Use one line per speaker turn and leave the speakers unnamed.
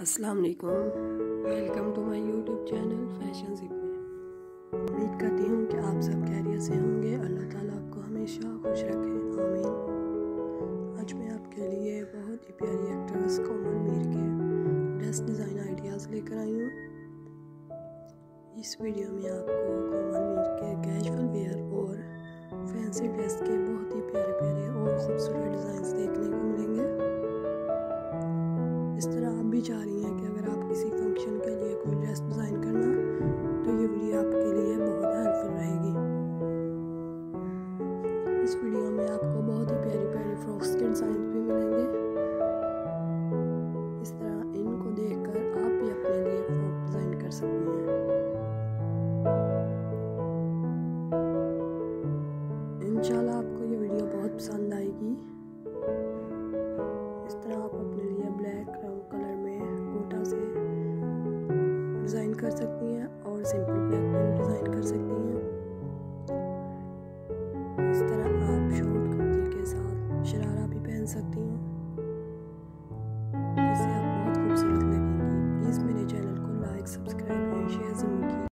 अस्सलाम वालेकुम welcome to my YouTube channel fashion zip में। उम्मीद करती हूँ कि आप सब खैरियत से होंगे। अल्लाह ताला आपको हमेशा खुश रखे। आमीन। आज मैं आपके लिए बहुत ही प्यारी एक्ट्रेस कोमल मीर के ड्रेस डिज़ाइन आइडियाज़ लेकर आई हूँ। इस वीडियो में आपको कोमल मीर के कैजुअल वेयर और फैंसी ड्रेस के बहुत ही प्यारे प्यारे और ख़ूबसूरत भी चाह रही हैं कि अगर आप किसी फ़ंक्शन के लिए कोई ड्रेस डिज़ाइन करना तो ये वीडियो आपके लिए बहुत हेल्पफुल रहेगी। इस वीडियो में आपको बहुत ही प्यारी प्यारी फ्रॉक्स के डिज़ाइन भी मिलेंगे। इस तरह इनको देखकर आप भी अपने लिए फ्रॉक डिज़ाइन कर सकती हैं। इंशाल्लाह आपको ये वीडियो बहुत पसंद आएगी। डिज़ाइन कर सकती हैं और सिंपल ब्लैक डिज़ाइन कर सकती हैं। इस तरह आप शॉर्ट